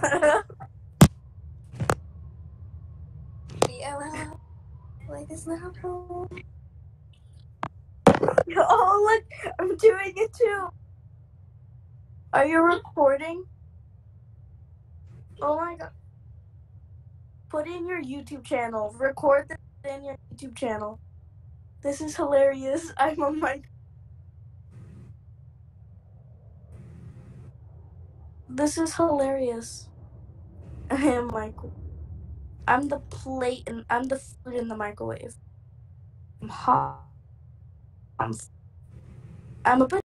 like. Oh, look, I'm doing it too. Are you recording? Oh my god. Put in your YouTube channel. Record this in your YouTube channel. This is hilarious. I'm on my. This is hilarious. I am like. I'm the plate and I'm the food in the microwave. I'm hot. I'm. I'm a bit.